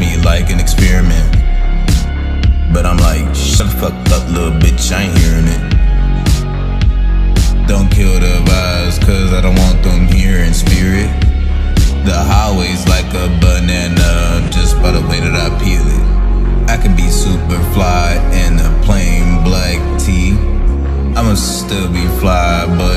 me like an experiment. But I'm like, shut the fuck up, little bitch, I ain't hearing it. Don't kill the vibes, cause I don't want them here in spirit. The highway's like a banana, just by the way that I peel it. I can be super fly in a plain black tee. I'ma still be fly, but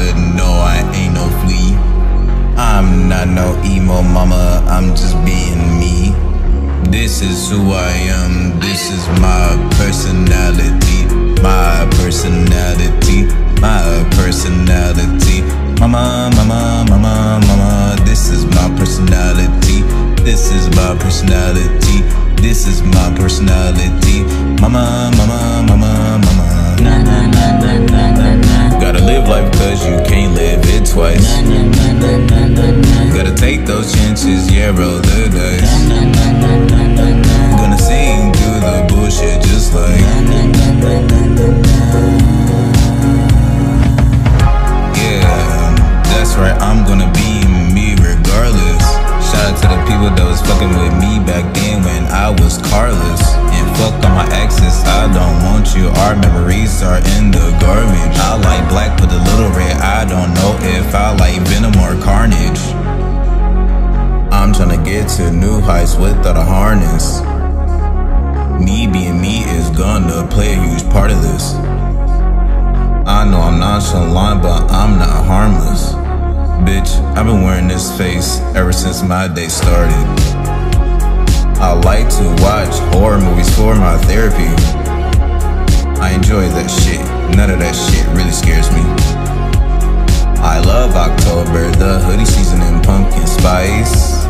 This is who I am, this is my personality, my personality, my personality. Mama, mama, mama, mama, this is my personality, this is my personality, this is my personality. Mama, mama, mama, mama. Na na na na na na na. Gotta live life cause you can't live it twice. Na na na na na na na. Gotta take those chances, yeah, roll the dice. People that was fucking with me back then when I was carless. And fuck all my exes, I don't want you. Our memories are in the garbage. I like black with a little red, I don't know if I like venom or carnage. I'm tryna get to new heights without a harness. Me being me is gonna play a huge part of this. I know I'm nonchalant, but I'm not I've been wearing this face ever since my day started. I like to watch horror movies for my therapy. I enjoy that shit. None of that shit really scares me. I love October, the hoodie season and pumpkin spice.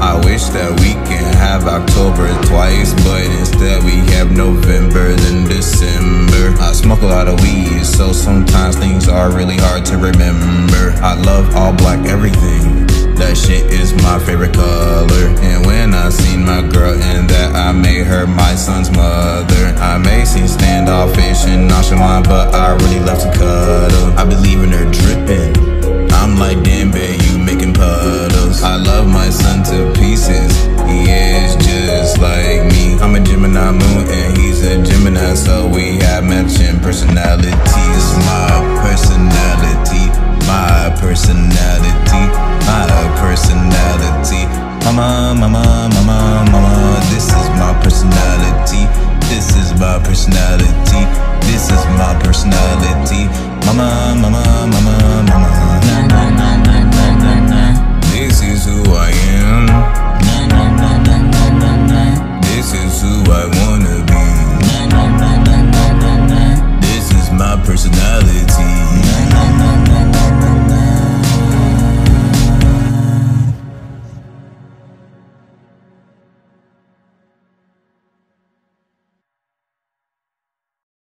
I wish that we can have October twice, but instead we have November, then December. I smoke a lot of weed, so sometimes things are really hard to remember. I love all black everything. That shit is my favorite color. And when I seen my girl in that, I made her my son's mother. I may seem standoffish and nonchalant, but I really love to cuddle. I believe in her dripping. I'm like, damn, babe, you making puddles. I love my son to pieces. He is just like me. I'm a Gemini moon and he's a Gemini, so we have matching personalities. Mama, mama, mama, mama, this is my personality. This is my personality. This is my personality. Mama, mama, mama, mama. Na, na, na, na, na, na. This is who I am. Na, na, na, na, na, na. This is who I wanna be.